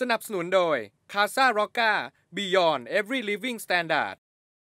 สนับสนุนโดย Casa Rocca Beyond Every Living Standard